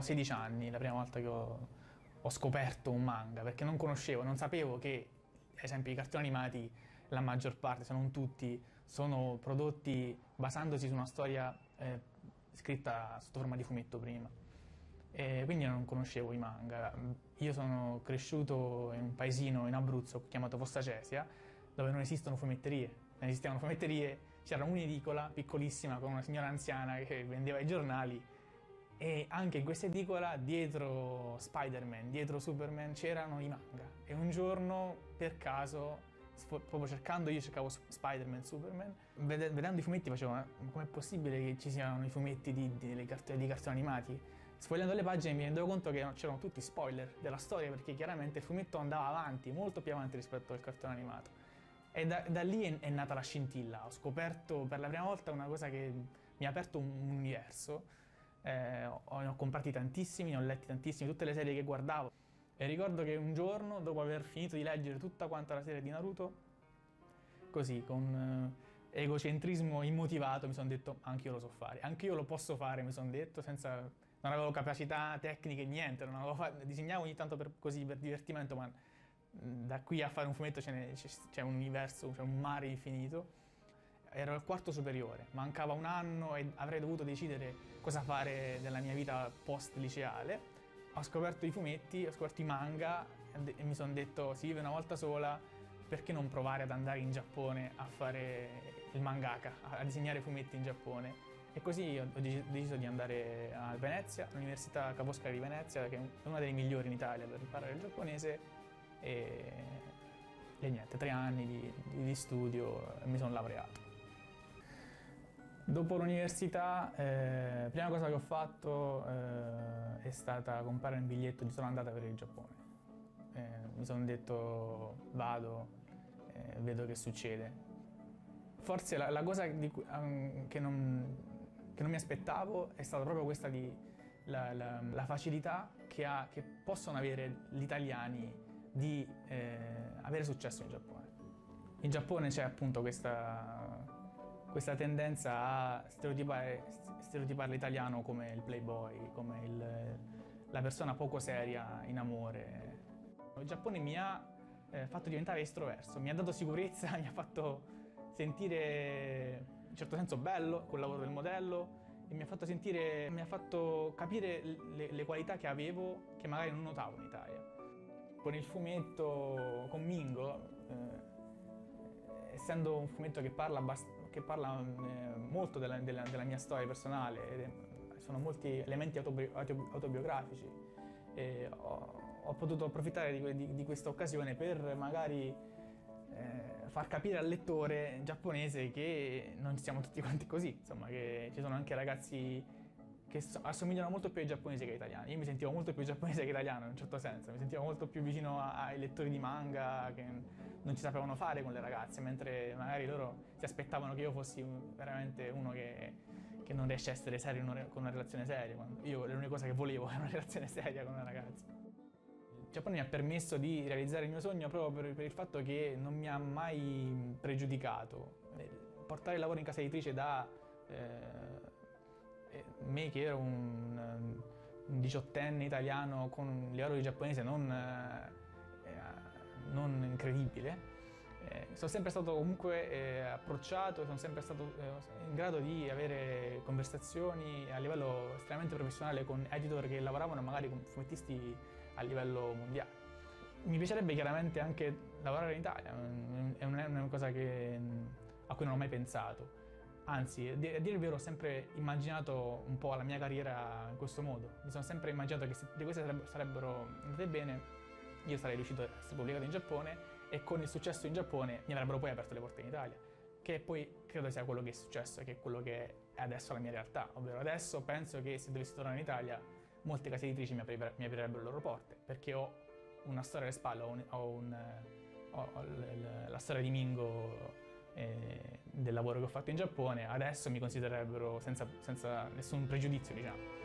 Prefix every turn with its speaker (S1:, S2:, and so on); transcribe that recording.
S1: avevo 16 anni la prima volta che ho, ho scoperto un manga, perché non conoscevo, non sapevo che, ad esempio, i cartoni animati, la maggior parte, se non tutti, sono prodotti basandosi su una storia eh, scritta sotto forma di fumetto prima. E quindi non conoscevo i manga. Io sono cresciuto in un paesino in Abruzzo chiamato Fossa Cesia, dove non esistono fumetterie. Non esistevano fumetterie, c'era un'edicola piccolissima con una signora anziana che vendeva i giornali e anche in questa edicola dietro Spider-Man, dietro Superman c'erano i manga. E un giorno per caso proprio cercando io cercavo Spider-Man, Superman vedendo i fumetti facevo ma com'è possibile che ci siano i fumetti di, di, cartoni, di cartoni animati? Sfogliando le pagine mi rendevo conto che c'erano tutti spoiler della storia perché chiaramente il fumetto andava avanti molto più avanti rispetto al cartone animato. E da, da lì è, è, nata la scintilla. Ho scoperto per la prima volta una cosa che mi ha aperto un universo eh, ne ho comprati tantissimi, ne ho letti tantissimi, tutte le serie che guardavo. E ricordo che un giorno, dopo aver finito di leggere tutta quanta la serie di Naruto, così, con eh, egocentrismo immotivato, mi sono detto, anche io lo so fare, anche io lo posso fare, mi sono detto, senza... Non avevo capacità tecniche, niente, non avevo fa... disegnavo ogni tanto per, così, per divertimento, ma da qui a fare un fumetto c'è un universo, c'è un mare infinito ero al quarto superiore, mancava un anno e avrei dovuto decidere cosa fare della mia vita post liceale. Ho scoperto i fumetti, ho scoperto i manga e mi sono detto si vive una volta sola, perché non provare ad andare in Giappone a fare il mangaka, a disegnare fumetti in Giappone. E così ho deciso di andare a Venezia, all'Università Caposcari di Venezia, che è una delle migliori in Italia per imparare il giapponese. E, e niente, tre anni di, di studio e mi sono laureato. Dopo l'università, eh, prima cosa che ho fatto eh, è stata comprare un biglietto di sola andata per il Giappone. Eh, mi sono detto vado, eh, vedo che succede. Forse la, la cosa di, um, che, non, che, non, mi aspettavo è stata proprio questa di la, la, la facilità che, ha, che, possono avere gli italiani di eh, avere successo in Giappone. In Giappone c'è appunto questa questa tendenza a stereotipare, stereotipare l'italiano come il playboy, come il, la persona poco seria in amore. Il Giappone mi ha eh, fatto diventare estroverso, mi ha dato sicurezza, mi ha fatto sentire in certo senso bello col lavoro del modello e mi ha fatto sentire, mi ha fatto capire le, le qualità che avevo che magari non notavo in Italia. Con il fumetto, con Mingo, eh, essendo un fumetto che parla che parla eh, molto della, della, della, mia storia personale, sono molti elementi autobi autobiografici ho, ho, potuto approfittare di, di, di questa occasione per magari eh, far capire al lettore giapponese che non siamo tutti quanti così, insomma che ci sono anche ragazzi che assomigliano molto più ai giapponesi che ai italiani. Io mi sentivo molto più giapponese che italiano in un certo senso, mi sentivo molto più vicino ai lettori di manga che non ci sapevano fare con le ragazze, mentre magari loro si aspettavano che io fossi veramente uno che, che non riesce a essere serio con una relazione seria. Io l'unica cosa che volevo era una relazione seria con una ragazza. Il Giappone mi ha permesso di realizzare il mio sogno proprio per, per il fatto che non mi ha mai pregiudicato. Portare il lavoro in casa editrice da... Eh, me che ero un, diciottenne italiano con un livello di giapponese non, eh, non incredibile, eh, sono sempre stato comunque eh, approcciato, sono sempre stato eh, in grado di avere conversazioni a livello estremamente professionale con editor che lavoravano magari con fumettisti a livello mondiale. Mi piacerebbe chiaramente anche lavorare in Italia, è una cosa che, a cui non ho mai pensato. Anzi, a dire il vero, ho sempre immaginato un po' la mia carriera in questo modo. Mi sono sempre immaginato che se le cose sarebbero andate bene, io sarei riuscito a essere pubblicato in Giappone e con il successo in Giappone mi avrebbero poi aperto le porte in Italia. Che poi credo sia quello che è successo e che è quello che è adesso la mia realtà. Ovvero adesso penso che se dovessi tornare in Italia, molte case editrici mi, aprirebbero le loro porte, perché ho una storia alle spalle, ho, un, ho, un, ho la storia di Mingo eh, del lavoro che ho fatto in Giappone, adesso mi considererebbero senza, senza nessun pregiudizio, diciamo.